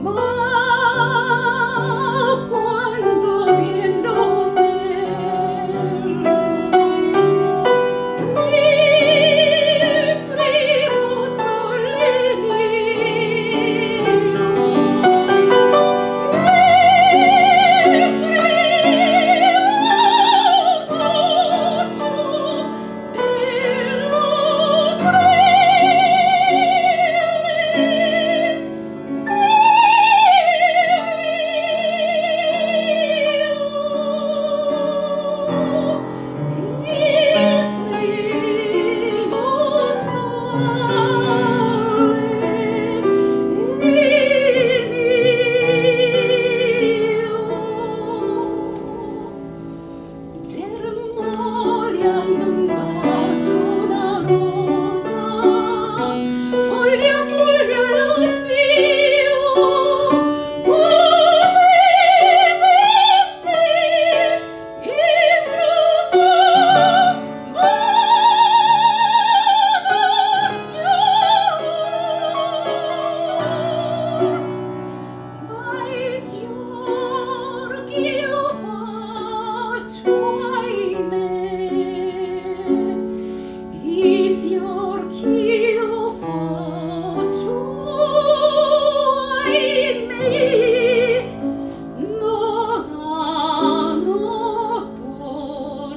Mom!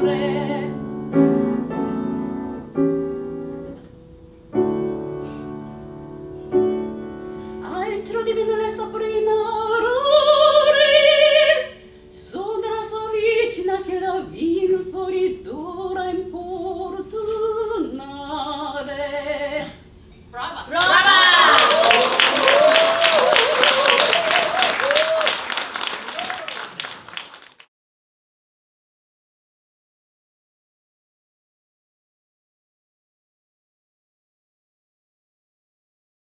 Altro di me non è saputo